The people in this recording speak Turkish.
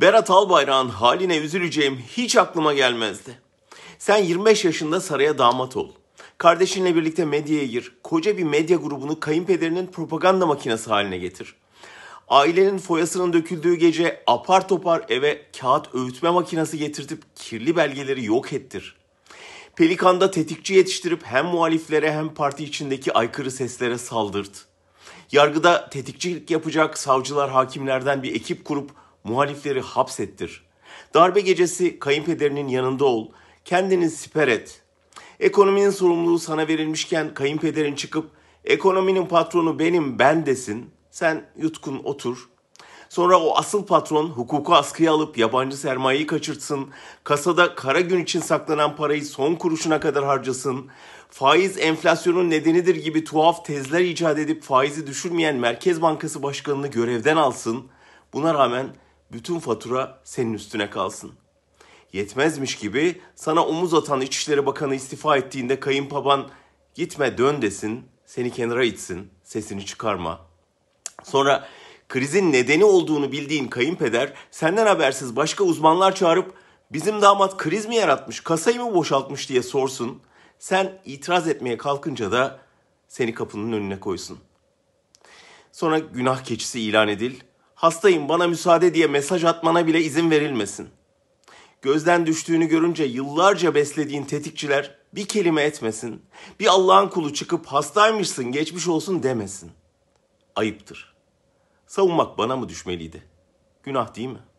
Berat Albayrak'ın haline üzüleceğim hiç aklıma gelmezdi. Sen 25 yaşında saraya damat ol. Kardeşinle birlikte medyaya gir. Koca bir medya grubunu kayınpederinin propaganda makinesi haline getir. Ailenin foyasının döküldüğü gece apar topar eve kağıt öğütme makinesi getirtip kirli belgeleri yok ettir. Pelikan'da tetikçi yetiştirip hem muhaliflere hem parti içindeki aykırı seslere saldırt. Yargıda tetikçilik yapacak savcılar hakimlerden bir ekip kurup muhalifleri hapsettir. Darbe gecesi kayınpederinin yanında ol, kendini siper et. Ekonominin sorumluluğu sana verilmişken kayınpederin çıkıp ekonominin patronu benim ben desin. Sen yutkun otur. Sonra o asıl patron hukuku askıya alıp yabancı sermayeyi kaçırtsın. Kasada kara gün için saklanan parayı son kuruşuna kadar harcasın. Faiz enflasyonun nedenidir gibi tuhaf tezler icat edip faizi düşürmeyen Merkez Bankası Başkanı'nı görevden alsın. Buna rağmen bütün fatura senin üstüne kalsın. Yetmezmiş gibi sana omuz atan İçişleri Bakanı istifa ettiğinde kayınpaban gitme dön desin, seni kenara itsin, sesini çıkarma. Sonra krizin nedeni olduğunu bildiğin kayınpeder senden habersiz başka uzmanlar çağırıp bizim damat kriz mi yaratmış, kasayı mı boşaltmış diye sorsun. Sen itiraz etmeye kalkınca da seni kapının önüne koysun. Sonra günah keçisi ilan edil, hastayım bana müsaade diye mesaj atmana bile izin verilmesin. Gözden düştüğünü görünce yıllarca beslediğin tetikçiler bir kelime etmesin. Bir Allah'ın kulu çıkıp hastaymışsın geçmiş olsun demesin. Ayıptır. Savunmak bana mı düşmeliydi? Günah değil mi?''